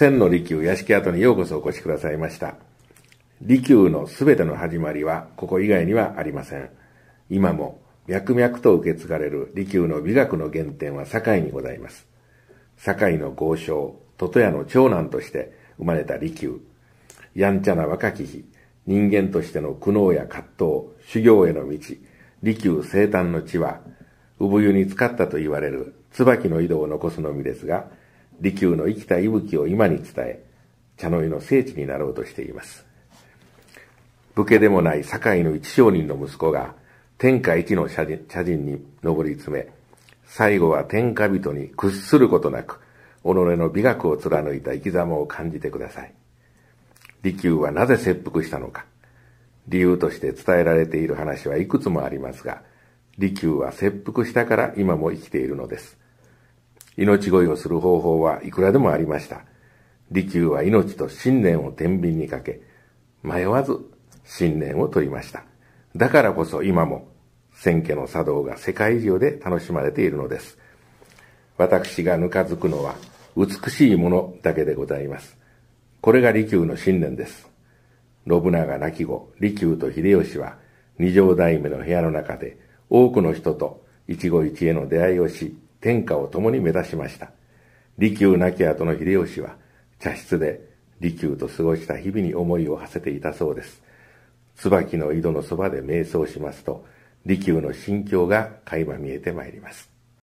千の利休屋敷跡にようこそお越しくださいました。利休のすべての始まりはここ以外にはありません。今も脈々と受け継がれる利休の美学の原点は堺にございます。堺の豪商、toto 屋の長男として生まれた利休。やんちゃな若き日、人間としての苦悩や葛藤、修行への道、利休生誕の地は、産湯に使ったと言われる椿の井戸を残すのみですが、利休の生きた息吹を今に伝え、茶の湯の聖地になろうとしています。武家でもない堺の一商人の息子が、天下一の茶人に上り詰め、最後は天下人に屈することなく、己の美学を貫いた生き様を感じてください。利休はなぜ切腹したのか。理由として伝えられている話はいくつもありますが、利休は切腹したから今も生きているのです。命乞いをする方法はいくらでもありました。利休は命と信念を天秤にかけ、迷わず信念を取りました。だからこそ今も千家の茶道が世界中で楽しまれているのです。私がぬかづくのは美しいものだけでございます。これが利休の信念です。信長亡き後、利休と秀吉は二条大目の部屋の中で多くの人と一期一会の出会いをし、天下を共に目指しました。利休亡き後の秀吉は茶室で利休と過ごした日々に思いを馳せていたそうです。椿の井戸のそばで瞑想しますと、利休の心境が垣間見えてまいります。